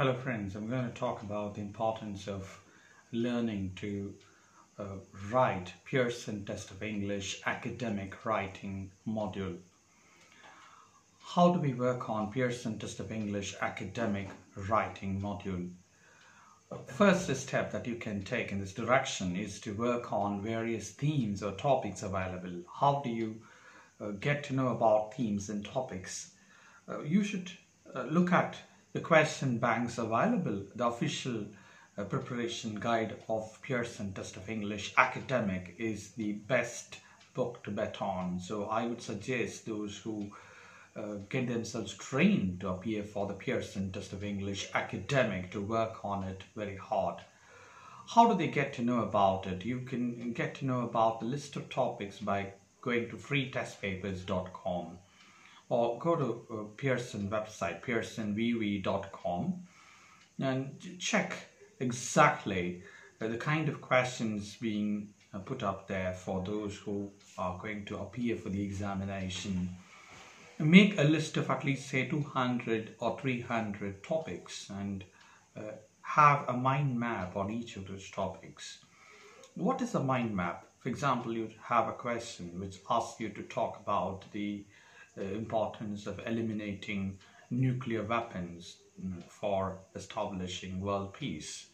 Hello friends, I'm going to talk about the importance of learning to uh, write Pearson Test of English academic writing module. How do we work on Pearson Test of English academic writing module? First step that you can take in this direction is to work on various themes or topics available. How do you uh, get to know about themes and topics? Uh, you should uh, look at question banks available, the official uh, preparation guide of Pearson Test of English Academic is the best book to bet on. So I would suggest those who uh, get themselves trained to appear for the Pearson Test of English Academic to work on it very hard. How do they get to know about it? You can get to know about the list of topics by going to freetestpapers.com or go to uh, Pearson website, pearsonvue.com, and check exactly uh, the kind of questions being uh, put up there for those who are going to appear for the examination. Make a list of at least say 200 or 300 topics and uh, have a mind map on each of those topics. What is a mind map? For example, you have a question which asks you to talk about the the importance of eliminating nuclear weapons for establishing world peace.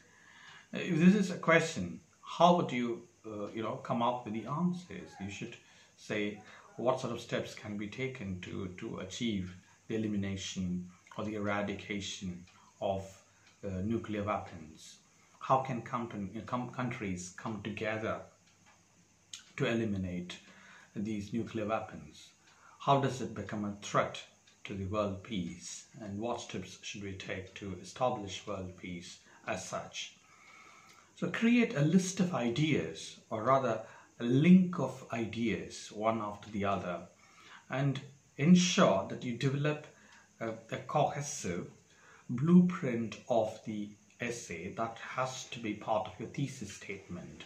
Uh, if this is a question, how would you, uh, you know, come up with the answers? You should say what sort of steps can be taken to, to achieve the elimination or the eradication of uh, nuclear weapons. How can countries come together to eliminate these nuclear weapons? How does it become a threat to the world peace? And what steps should we take to establish world peace as such? So create a list of ideas, or rather a link of ideas, one after the other, and ensure that you develop a, a cohesive blueprint of the essay that has to be part of your thesis statement.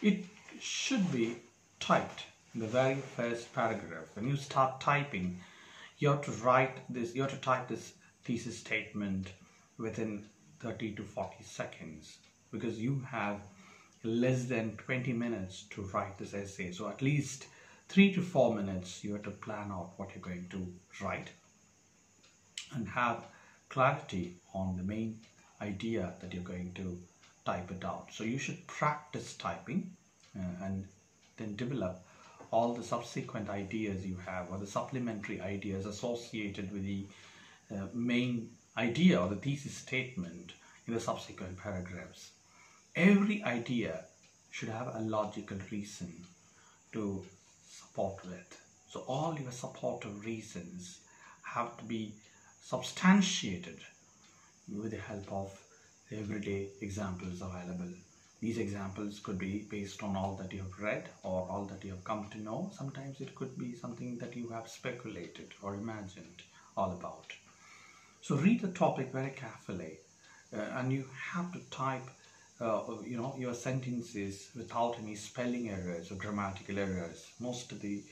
It should be typed the very first paragraph. When you start typing, you have to write this, you have to type this thesis statement within 30 to 40 seconds because you have less than 20 minutes to write this essay. So at least three to four minutes you have to plan out what you're going to write and have clarity on the main idea that you're going to type it out. So you should practice typing uh, and then develop all the subsequent ideas you have or the supplementary ideas associated with the uh, main idea or the thesis statement in the subsequent paragraphs. Every idea should have a logical reason to support with. So all your supportive reasons have to be substantiated with the help of everyday examples available. These examples could be based on all that you have read or all that you have come to know. Sometimes it could be something that you have speculated or imagined all about. So read the topic very carefully uh, and you have to type uh, you know your sentences without any spelling errors or grammatical errors. Most of the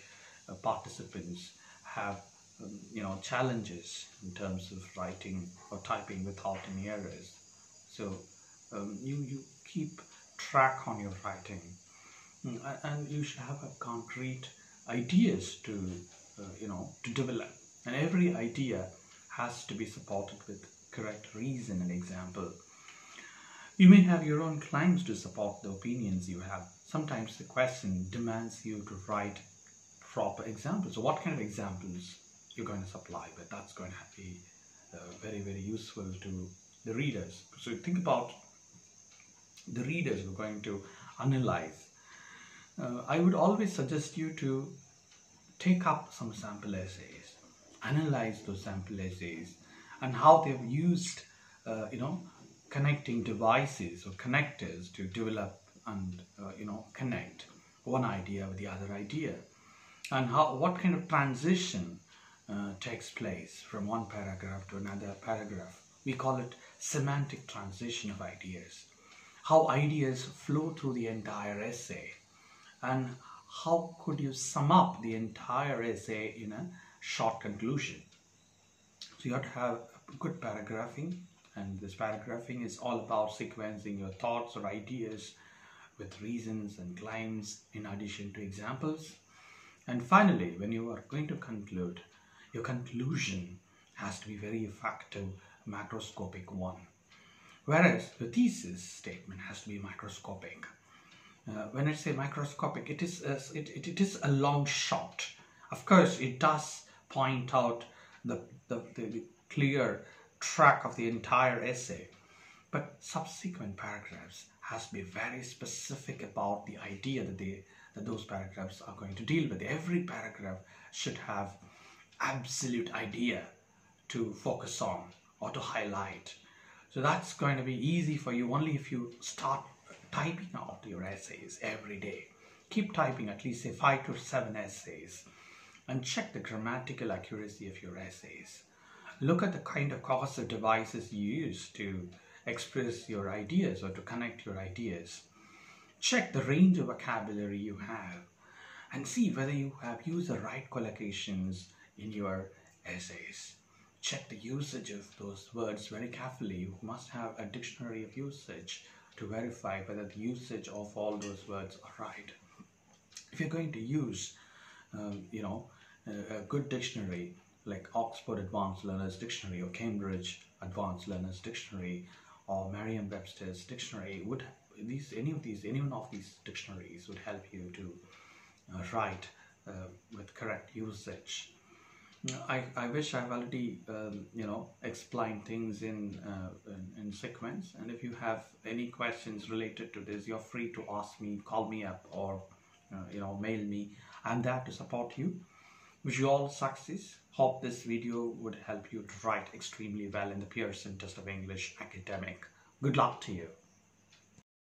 uh, participants have um, you know challenges in terms of writing or typing without any errors. So um, you you keep track on your writing. Hmm, and you should have concrete ideas to uh, you know to develop. And every idea has to be supported with correct reason and example. You may have your own claims to support the opinions you have. Sometimes the question demands you to write proper examples. So what kind of examples you're going to supply but that's going to be uh, very very useful to the readers. So think about the readers who are going to analyze. Uh, I would always suggest you to take up some sample essays, analyze those sample essays and how they've used, uh, you know, connecting devices or connectors to develop and, uh, you know, connect one idea with the other idea and how what kind of transition uh, takes place from one paragraph to another paragraph. We call it semantic transition of ideas how ideas flow through the entire essay and how could you sum up the entire essay in a short conclusion. So you have to have good paragraphing And this paragraphing is all about sequencing your thoughts or ideas with reasons and claims in addition to examples. And finally, when you are going to conclude, your conclusion has to be very effective, macroscopic one. Whereas the thesis statement has to be microscopic. Uh, when I say microscopic, it is a, it, it, it is a long shot. Of course, it does point out the, the, the clear track of the entire essay, but subsequent paragraphs has to be very specific about the idea that they that those paragraphs are going to deal with. Every paragraph should have absolute idea to focus on or to highlight. So that's going to be easy for you only if you start typing out your essays every day. Keep typing at least say five to seven essays and check the grammatical accuracy of your essays. Look at the kind of causal devices you use to express your ideas or to connect your ideas. Check the range of vocabulary you have and see whether you have used the right collocations in your essays. Check the usage of those words very carefully. You must have a dictionary of usage to verify whether the usage of all those words are right. If you're going to use, um, you know, a, a good dictionary like Oxford Advanced Learners Dictionary or Cambridge Advanced Learners Dictionary or Merriam-Webster's dictionary would these any of these any one of these dictionaries would help you to uh, write uh, with correct usage. I, I wish I've already um, you know explained things in, uh, in, in sequence. And if you have any questions related to this you're free to ask me call me up or uh, you know mail me. I'm there to support you. Wish you all success. Hope this video would help you to write extremely well in the Pearson test of English academic. Good luck to you